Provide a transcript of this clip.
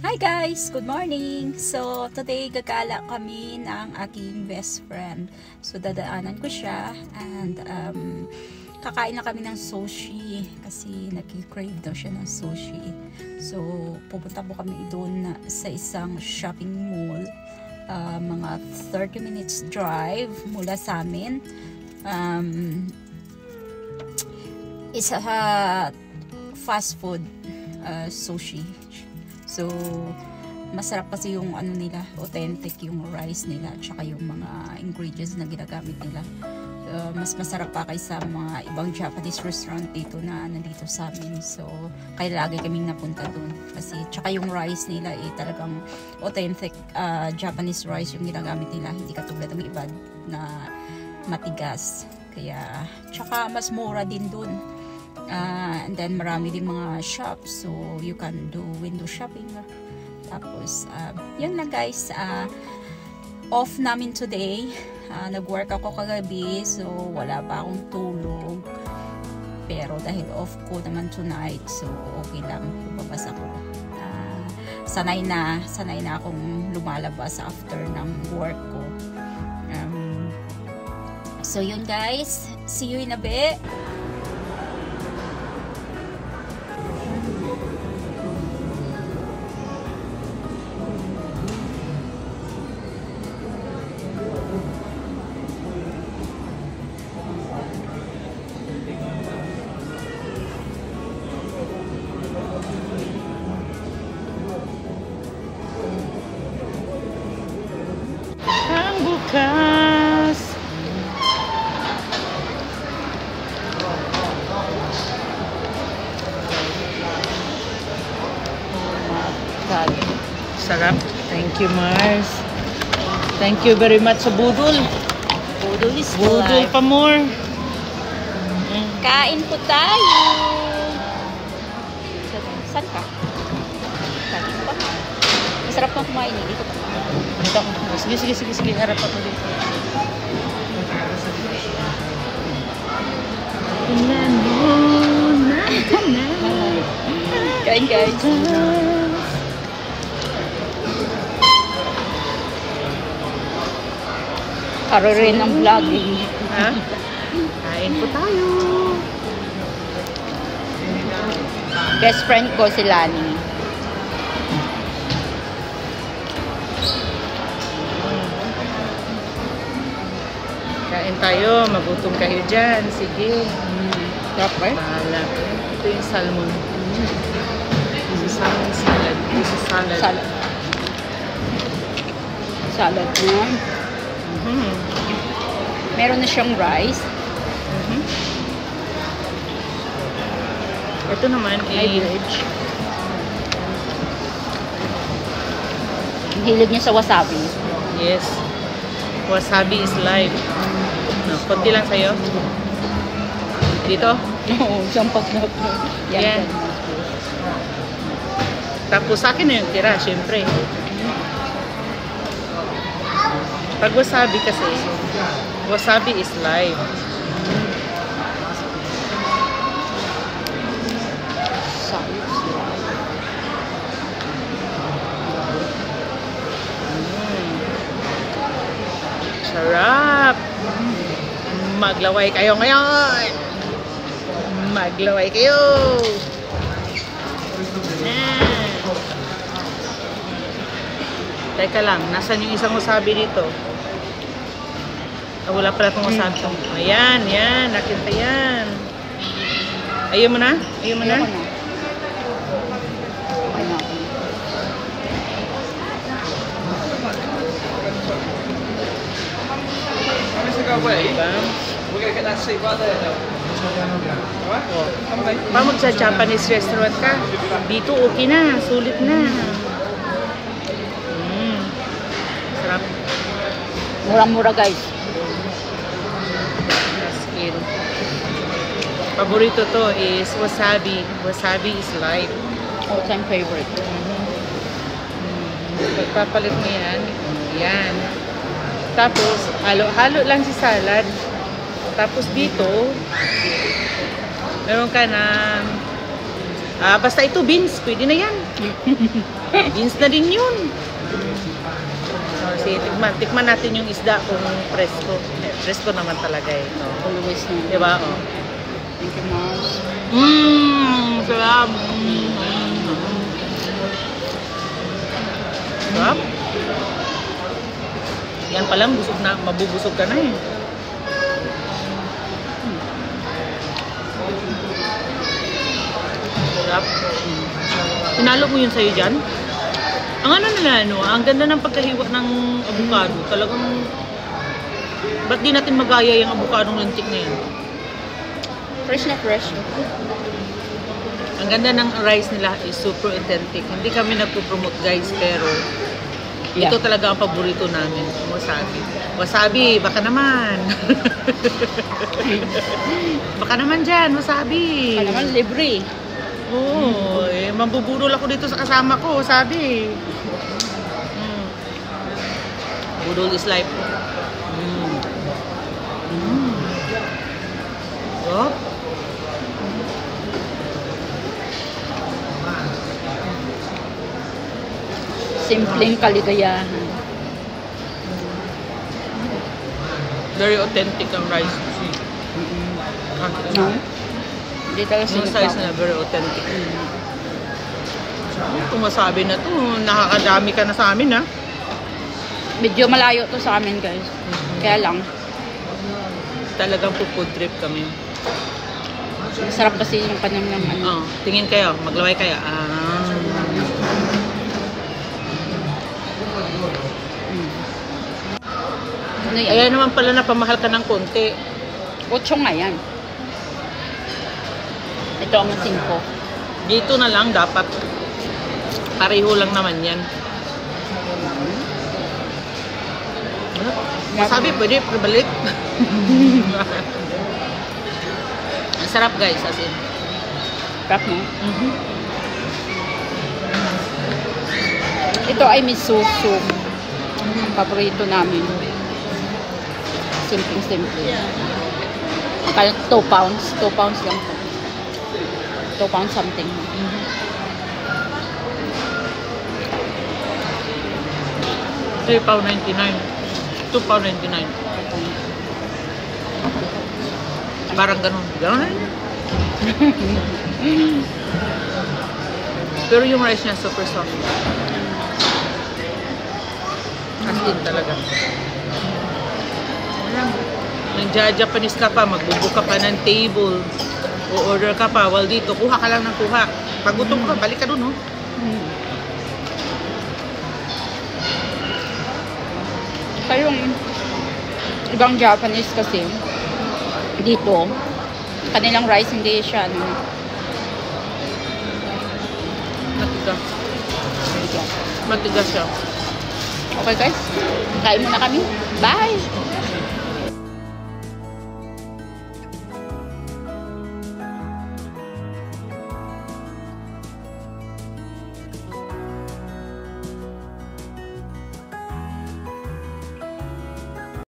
Hi guys! Good morning! So, today gagala kami ng aking best friend. So, dadaanan ko siya and um, kakain na kami ng sushi kasi nag-crave daw siya ng sushi. So, pupunta po kami doon sa isang shopping mall. Uh, mga 30 minutes drive mula sa amin. Um, isa uh, fast food uh, sushi So, masarap kasi yung ano nila, authentic yung rice nila, tsaka yung mga ingredients na ginagamit nila. Uh, mas masarap pa kaysa mga ibang Japanese restaurant dito na nandito sa amin. So, kaya lagi kaming napunta dun. Kasi, tsaka yung rice nila eh talagang authentic uh, Japanese rice yung ginagamit nila. Hindi katulad ng iba na matigas. Kaya, tsaka mas mura din dun Uh, and then marami din mga shops so you can do window shopping. Tapos uh, yun lang guys. Uh, off namin today. Uh, nag-work ako kagabi so wala pa akong tulog. Pero dahil off ko naman tonight so okay lang. Lumabas ako. Uh, sanay na, sanay na akong lumalabas after ng work ko. Um, so yun guys. See you in a bit. Sarap. Thank you, Mars. Thank you very much sa budol. Budol is Budol life. pa more. Kain po tayo. Saan ka? Kain pa. Masarap kang kumain eh. Dito pa. Dito ako. Sige, sige, sige, sige. Harap ako dito. Kain guys. Karo rin ng vlogging. Ha? Kain po tayo. Best friend ko si Lani. Kain tayo. Magutom kayo dyan. Sige. Sarap eh? Bahala. Ito yung salmon. This is salmon salad. This is salad. Salad. Salad Mhm. Meron na siyang rice. Mhm. Ito naman ay veg. Ang hilig niya sa wasabi. yes. Wasabi is life. No, konti lang sa'yo. Dito. Oo, siyang pag na Yan. Yeah. Tapos sa akin na yung tira, syempre. Pag wasabi kasi, wasabi is life. Salad. Sarap! Maglaway kayo ngayon! Maglaway kayo! Ah. Teka lang, nasan yung isang wasabi dito? Ah, wala pala itong wasabi. Ayan, yan, nakita yan. Ayaw mo na? Ayaw mo na? Ayoko na. Okay na ako. Diba? We're gonna get that seat right there now. Alright? Come on, mate. Pa mag sa Japanese restaurant ka, dito okay na, sulit na. Mm. Sarap. Murang-mura guys. As in. Paborito to is wasabi. Wasabi is life. All time favorite. Pagpapalit mo yan, yan. Tapos, halo-halo lang si salad. Tapos dito, meron ka na, ah, basta ito beans, pwede na yan. Beans na din yun. Kasi tikman, tikman natin yung isda kung presko. Eh, presko naman talaga ito. Always na. Di ba? Oh. Thank you, Mars. Mmm, sarap. Mm. Sarap. Yan pa lang, busog na, mabubusog ka na eh. Sarap. Tinalo mo yun sa'yo dyan? Ang ano nila, ano, ang ganda ng pagkahiwa ng avocado. Talagang, ba't di natin magaya yung avocado lantik na yan? Fresh na fresh. Ang ganda ng rice nila is super authentic. Hindi kami nagpo-promote guys, pero Yeah. ito talaga ang paborito namin, wasabi. Wasabi, baka naman. baka naman dyan, wasabi. Pa naman libre. Oo, eh, mambubudol ako dito sa kasama ko, wasabi. Mm. Budol is life. Mm. Mm. Oh. Simpleng kaligayahan. Very authentic ang rice. Ah, No? Hindi talaga Yung size na very authentic. Kung masabi na to, nakakadami ka na sa amin ha. Medyo malayo to sa amin, guys. Kaya lang, Talagang po food trip kami. masarap kasi yung kanang ng ano. Oh, tingin kayo, maglaway kayo. Ah. Ano yan? Kaya naman pala napamahal ka ng konti. Ocho nga yan. Ito ang singko. Dito na lang dapat. Pareho lang naman yan. Ano? Masabi, pwede balik. Ang sarap guys, as in. Crap mo. Mhm. Ito ay miso soup. Paborito namin. Simpleng simple. Kaya 2 pounds. 2 pounds lang po. 2 pounds something. Mhm. 3 pound 99. 2 pound 99. Parang ganun. Ganun. Pero yung rice niya super soft. As in talaga. Nagja-Japanese ka pa, magbubuka pa ng table. O order ka pa, while dito, kuha ka lang ng kuha. Pag gutom ka, balik ka dun, oh. Kaya yung ibang Japanese kasi dito, kanilang rice hindi siya ano, Matigas. Matigas siya. Okay guys, kain muna kami. Bye!